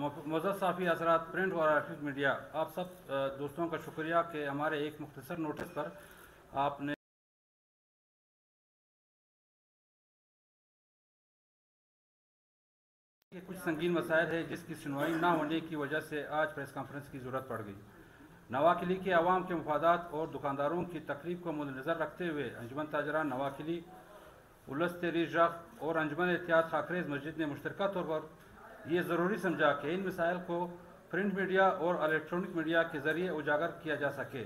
मज़द साफ़ी असरात प्रिंट और इलेक्ट्रिक मीडिया आप सब दोस्तों का शुक्रिया कि हमारे एक मुख्तर नोटिस पर आपने कुछ संगीन मसाइल है जिसकी सुनवाई ना होने की वजह से आज प्रेस कॉन्फ्रेंस की ज़रूरत पड़ गई। नवाकिली के आवाम के मफादात और दुकानदारों की तकलीफ़ को मद्दनज़र रखते हुए अंजमन ताजरा, नवाकिली, उलस तेरी और अंजमन एहतियात खाकरेज मस्जिद ने मुश्तर तौर पर यह ज़रूरी समझा कि इन मिसाइल को प्रिंट मीडिया और इलेक्ट्रॉनिक मीडिया के ज़रिए उजागर किया जा सके।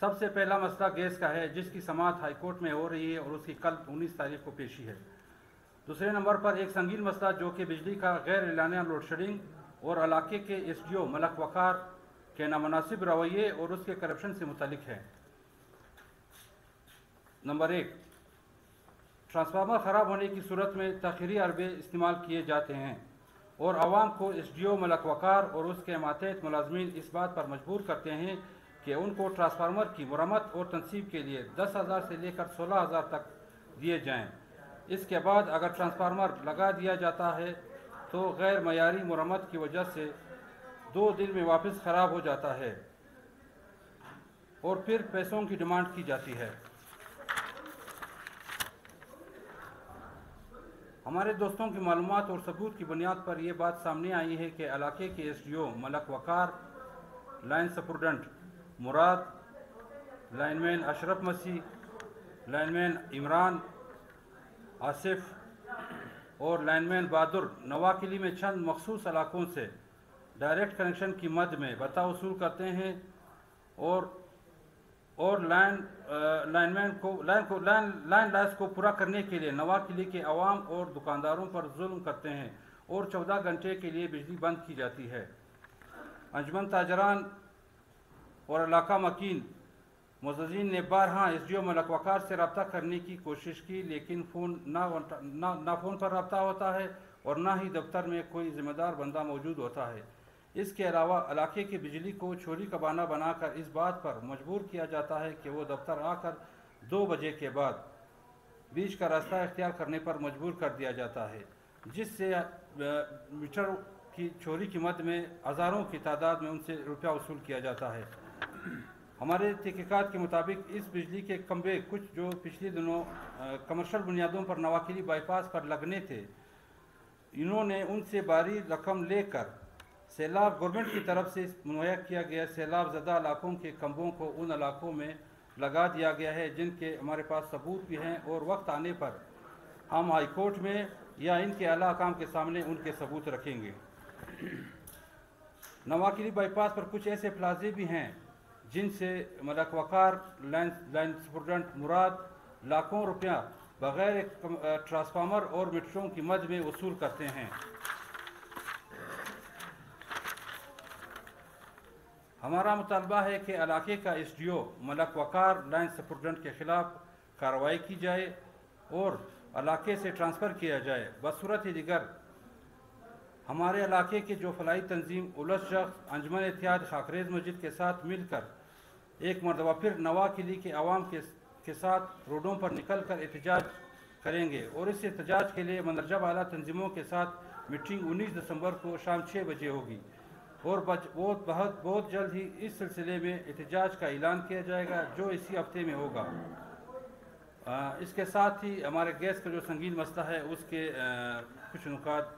सबसे पहला मसला गैस का है, जिसकी समात हाईकोर्ट में हो रही है और उसकी कल उन्नीस तारीख को पेशी है। दूसरे नंबर पर एक संगीन मसला जो कि बिजली का गैर एलाना लोड शेडिंग और इलाके के S D O Malak Waqar के नामनासिब रवैये और उसके करप्शन से मुतलिक है। नंबर एक ट्रांसफार्मर ख़राब होने की सूरत में तखीरी अरबे इस्तेमाल किए जाते हैं। और आवाम को S D O Malak Waqar और उसके मातहत मुलाजमीन इस बात पर मजबूर करते हैं कि उनको ट्रांसफार्मर की मरम्मत और तनसीब के लिए दस हज़ार से लेकर सोलह हज़ार तक दिए जाएँ। इसके बाद अगर ट्रांसफार्मर लगा दिया जाता है तो गैर मैारी मरम्मत की वजह से दो दिन में वापस ख़राब हो जाता है और फिर पैसों की डिमांड की जाती है। हमारे दोस्तों की मालूम और सबूत की बुनियाद पर यह बात सामने आई है कि इलाके के S D O Malak Waqar, line superintendent Murad, lineman Ashraf Masih, lineman Imran Asif और लाइनमैन बहादुर नवाकिली में चंद मखसूस इलाकों से डायरेक्ट कनेक्शन की मद में बता वसूल करते हैं और और लाइन लाइनमैन को लाइन को लाइन लाइन लाइस को पूरा करने के लिए नवाकिली के अवाम और दुकानदारों पर जुल्म करते हैं और चौदह घंटे के लिए बिजली बंद की जाती है। अंजमन ताजरान और इलाका मकीन मुजीन ने बारहा S D O Malak Waqar से रबता करने की कोशिश की, लेकिन फ़ोन ना ना ना फ़ोन पर रबता होता है और ना ही दफ्तर में कोई ज़िम्मेदार बंदा मौजूद होता है। इसके अलावा इलाके की बिजली को छोरी का बाना बनाकर इस बात पर मजबूर किया जाता है कि वो दफ्तर आकर दो बजे के बाद बीच का रास्ता इख्तियार करने पर मजबूर कर दिया जाता है, जिससे मीटर की चोरी की मद में हज़ारों की तादाद में उनसे रुपया वसूल किया जाता है। हमारे तहकीक़ात के मुताबिक इस बिजली के खम्बे कुछ जो पिछले दिनों कमर्शल बुनियादों पर नवाकिली बाईपास पर लगने थे, इन्होंने उनसे भारी रकम लेकर सैलाब गवर्नमेंट की तरफ़ से मुहैया किया गया सैलाब ज़दा इलाकों के खम्बों को उन इलाकों में लगा दिया गया है जिनके हमारे पास सबूत भी हैं और वक्त आने पर हम हाई कोर्ट में या इनके अला काम के सामने उनके सबूत रखेंगे। नवाकिली बाईपास पर कुछ ऐसे प्लाजे भी हैं जिनसे Malak Waqar line line superintendent Murad, लाखों रुपया बगैर ट्रांसफार्मर और मीटरों की मद में वसूल करते हैं। हमारा मुतालबा है कि इलाके का S D O Malak Waqar line superintendent के ख़िलाफ़ कार्रवाई की जाए और इलाके से ट्रांसफ़र किया जाए। बसूरत दिगर, हमारे इलाके के जो फलाई तंजीम उलस शख्स अंजमन एहतियात खाकरेज मस्जिद के साथ मिलकर एक मरतबा फिर नवा किली के आवाम के के साथ रोडों पर निकल कर एहतजाज करेंगे और इस एहतजाज के लिए मंदरजा वाला तंजीमों के साथ मीटिंग उन्नीस दिसंबर को शाम छः बजे होगी। और बहुत बहुत बहुत जल्द ही इस सिलसिले में एहतजाज का ऐलान किया जाएगा जो इसी हफ़्ते में होगा। आ, इसके साथ ही हमारे गैस का जो संगीन मसला है उसके आ, कुछ नुकात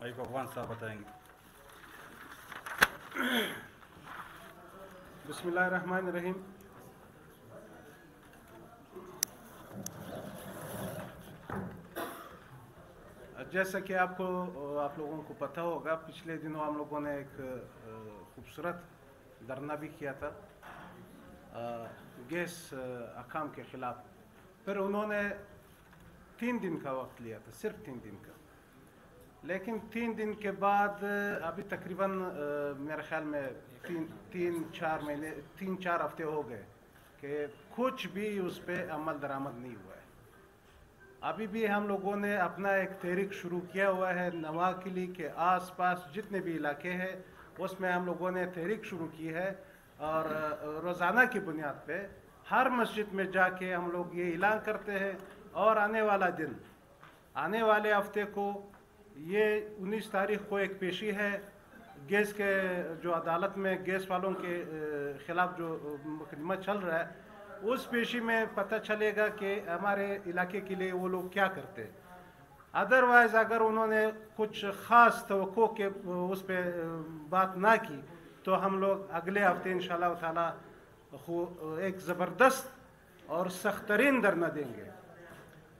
भाई भगवान साहब बताएँगे। रहीम जैसा कि आपको, आप लोगों को पता होगा, पिछले दिनों हम लोगों ने एक, खूबसूरत धरना भी किया था। गैस अकाम के ख़िलाफ़। फिर उन्होंने तीन दिन का वक्त लिया था, सिर्फ़ तीन दिन का। लेकिन तीन दिन के बाद, अभी तकरीबन मेरे ख्याल में तीन तीन, चार महीने, तीन, चार हफ़्ते हो गए कि कुछ भी उस पर अमल दरामद नहीं हुआ है। अभी भी हम लोगों ने अपना एक तहरीक शुरू किया हुआ है नवा किली के आसपास जितने भी इलाके हैं, उसमें हम लोगों ने तहरीक शुरू की है और रोज़ाना की बुनियाद पे हर मस्जिद में जाके हम लोग ये ऐलान करते हैं और आने वाला दिन, आने वाले हफ़्ते को ये 19 तारीख को एक पेशी है। गैस के, जो अदालत में गैस वालों के ख़िलाफ़ जो मुकदमा चल रहा है उस पेशी में पता चलेगा कि हमारे इलाके के लिए वो लोग क्या करते हैं। अदरवाइज़ अगर उन्होंने कुछ ख़ास तो के, उस पर बात ना की तो हम लोग अगले हफ़्ते इन ताला एक ज़बरदस्त और सख्त तरीन धरना देंगे,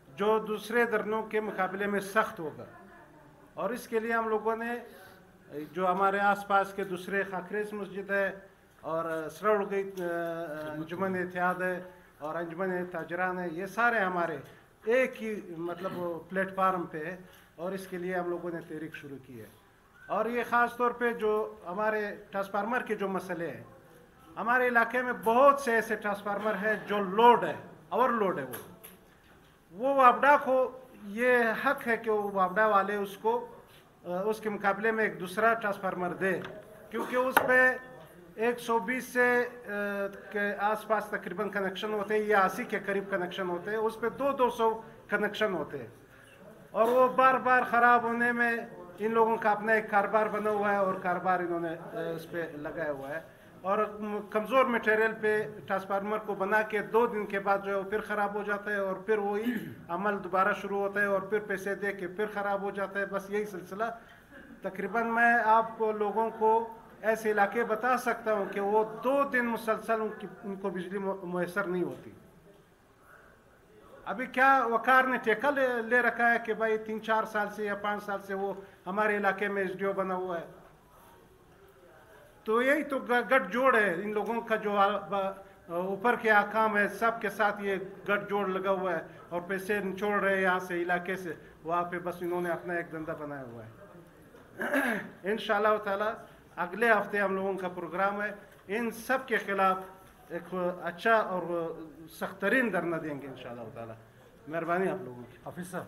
जो दूसरे धरनों के मुकाबले में सख्त होगा। और इसके लिए हम लोगों ने, जो हमारे आसपास के दूसरे खाकरेस मस्जिद है और सरड़ गई अंजुमन एहतियात है और अंजुमन तजरान है ये सारे हमारे एक ही मतलब प्लेटफार्म पे है और इसके लिए हम लोगों ने तहरीक शुरू की है। और ये ख़ास तौर पे जो हमारे ट्रांसफार्मर के जो मसले हैं हमारे इलाके में बहुत से ऐसे ट्रांसफार्मर हैं जो लोड है ओवरलोड है वो। वो वापडा को ये हक है कि वो वापडा वाले उसको उसके मुकाबले में एक दूसरा ट्रांसफार्मर दे क्योंकि उस पर 120 से के आसपास तकरीबन कनेक्शन होते हैं, या अस्सी के करीब कनेक्शन होते हैं, उस पर दो दो सौ कनेक्शन होते हैं। और वो बार बार ख़राब होने में इन लोगों का अपना एक कारोबार बना हुआ है और कारोबार इन्होंने इस पर लगाया हुआ है। और कमज़ोर मटेरियल पे ट्रांसफार्मर को बना के दो दिन के बाद जो है वो फिर ख़राब हो जाता है और फिर वही अमल दोबारा शुरू होता है और फिर पैसे दे के फिर ख़राब हो जाता है। बस यही सिलसिला। तकरीबन मैं आपको लोगों को ऐसे इलाके बता सकता हूँ कि वो दो दिन मुसलसल उनकी बिजली मैसर नहीं होती। अभी क्या वकार ने ठेका ले, ले रखा है कि भाई तीन चार साल से या पाँच साल से वो हमारे इलाके में एस बना हुआ है? तो यही तो गठजोड़ है। इन लोगों का जो ऊपर के आकाम है सब के साथ ये गठजोड़ लगा हुआ है और पैसे छोड़ रहे हैं यहाँ से इलाके से। वहाँ पे बस इन्होंने अपना एक धंधा बनाया हुआ है। इन ताला अगले हफ़्ते हम लोगों का प्रोग्राम है इन सब के खिलाफ एक अच्छा और सख्त तरीन धरना देंगे इन ताला मेहरबानी आप लोगों की ऑफिसर